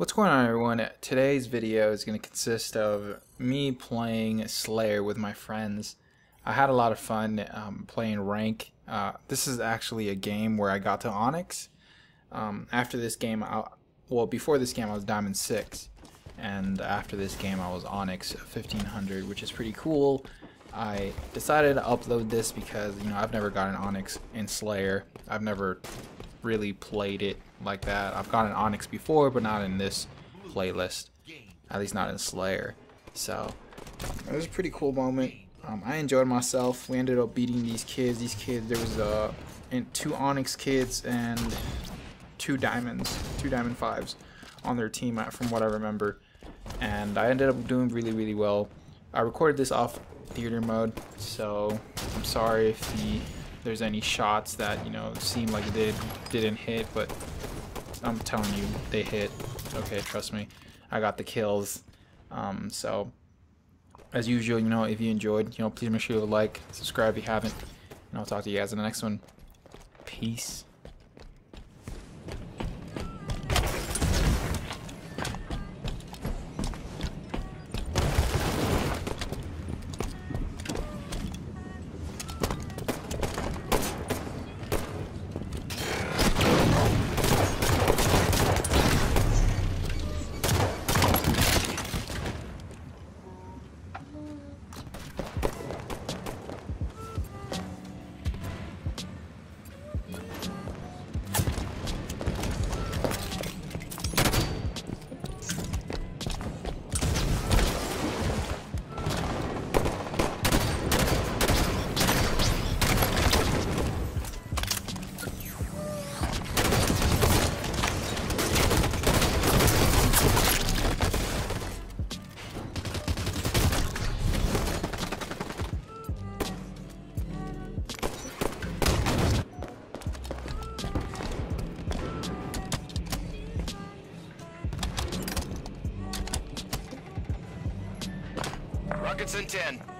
What's going on everyone? Today's video is going to consist of me playing Slayer with my friends. I had a lot of fun um, playing rank. Uh, this is actually a game where I got to Onyx. Um, after this game, I, well before this game I was Diamond 6 and after this game I was Onyx 1500 which is pretty cool. I decided to upload this because you know I've never gotten Onyx in Slayer. I've never really played it like that. I've gotten Onyx before, but not in this playlist. At least not in Slayer. So, it was a pretty cool moment. Um, I enjoyed myself. We ended up beating these kids. These kids, there was uh, two Onyx kids and two Diamonds, two Diamond 5s on their team uh, from what I remember. And I ended up doing really, really well. I recorded this off theater mode, so I'm sorry if the there's any shots that you know seem like they didn't hit, but I'm telling you they hit. Okay, trust me, I got the kills. Um, so as usual, you know, if you enjoyed, you know, please make sure you like, subscribe if you haven't, and I'll talk to you guys in the next one. Peace. In 10.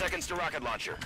seconds to rocket launcher.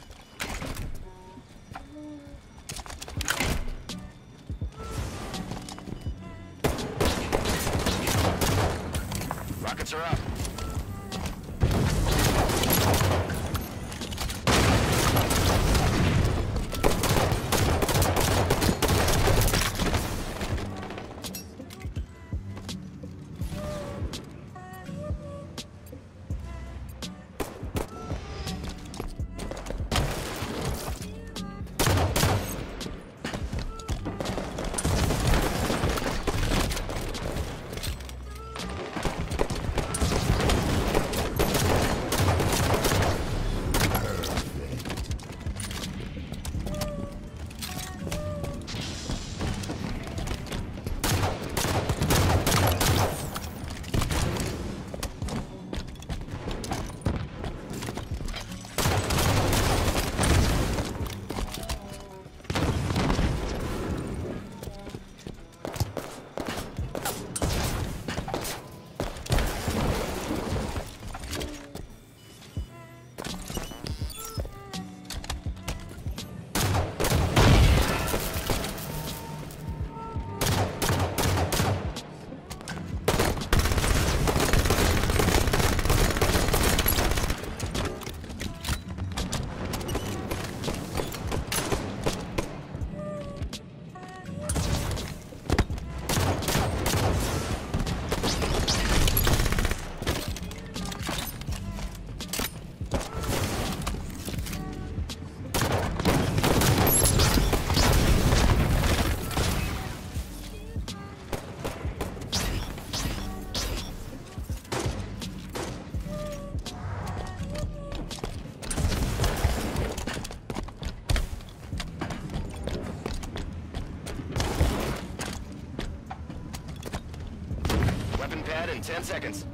10 seconds.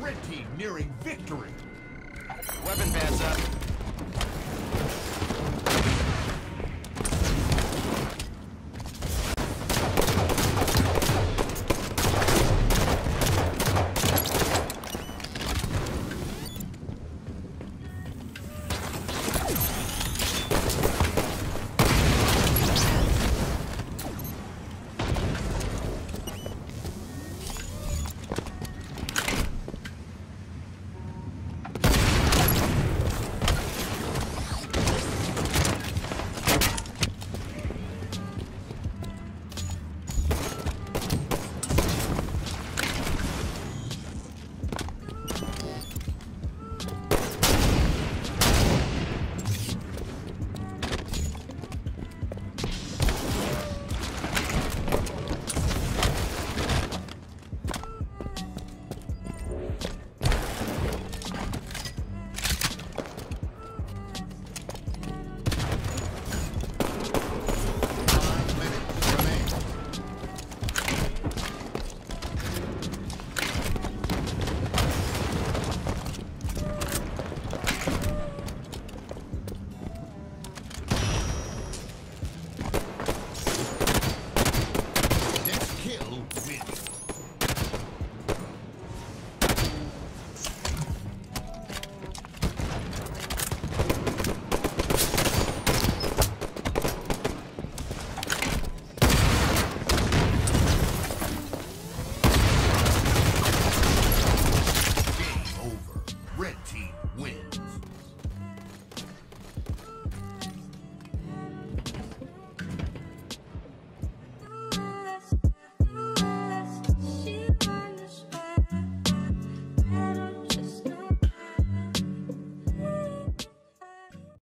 Red team nearing victory. Weapon pads up.